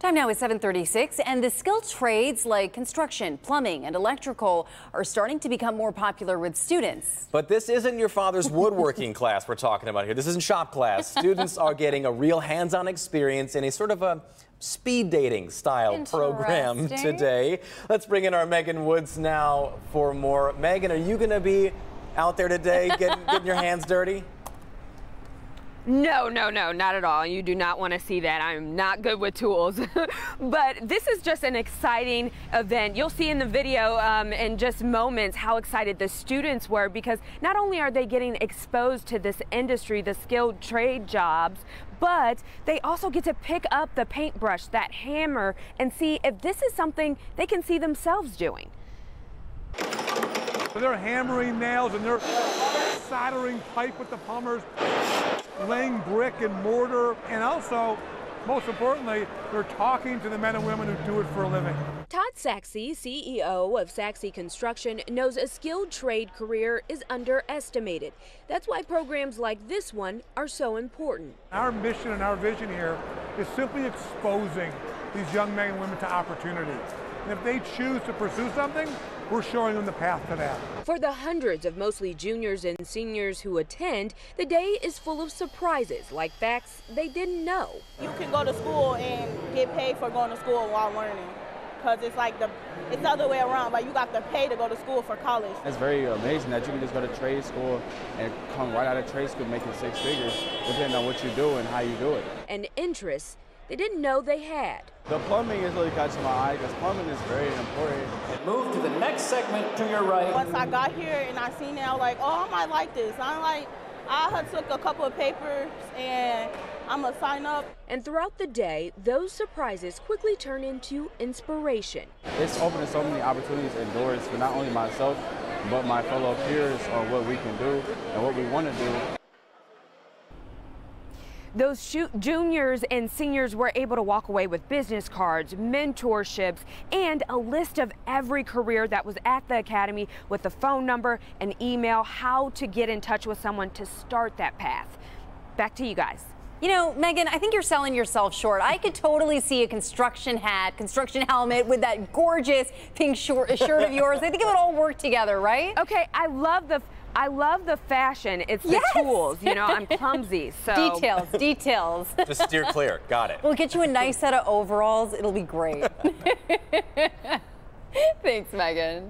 Time now is 736 and the skilled trades like construction, plumbing and electrical are starting to become more popular with students. But this isn't your father's woodworking class we're talking about here. This isn't shop class. Students are getting a real hands-on experience in a sort of a speed dating style program today. Let's bring in our Megan Woods now for more. Megan, are you going to be out there today getting, getting your hands dirty? No, no, no, not at all. You do not want to see that. I'm not good with tools. but this is just an exciting event. You'll see in the video um, in just moments how excited the students were because not only are they getting exposed to this industry, the skilled trade jobs, but they also get to pick up the paintbrush, that hammer, and see if this is something they can see themselves doing. They're hammering nails and they're soldering pipe with the plumbers laying brick and mortar, and also, most importantly, they're talking to the men and women who do it for a living. Todd Sachse, CEO of Sachse Construction, knows a skilled trade career is underestimated. That's why programs like this one are so important. Our mission and our vision here is simply exposing these young men and women to opportunity. And if they choose to pursue something, we're showing them the path to that. For the hundreds of mostly juniors and seniors who attend, the day is full of surprises, like facts they didn't know. You can go to school and get paid for going to school while learning because it's like the it's the other way around. But you got to pay to go to school for college. It's very amazing that you can just go to trade school and come right out of trade school making six figures, depending on what you do and how you do it. And interest they didn't know they had. The plumbing is really catching my eye because plumbing is very important. And move to the next segment to your right. Once I got here and I seen it, I was like, oh, I might like this. I'm like, I took a couple of papers and I'm gonna sign up. And throughout the day, those surprises quickly turn into inspiration. It's opening so many opportunities and doors for not only myself, but my fellow peers on what we can do and what we want to do. Those juniors and seniors were able to walk away with business cards, mentorships, and a list of every career that was at the academy with the phone number and email, how to get in touch with someone to start that path. Back to you guys. You know, Megan, I think you're selling yourself short. I could totally see a construction hat, construction helmet with that gorgeous pink shirt of yours. I think it would all work together, right? Okay, I love the I love the fashion. It's the tools. You know, I'm clumsy. So details, details. Just steer clear. Got it. We'll get you a nice set of overalls. It'll be great. Thanks, Megan.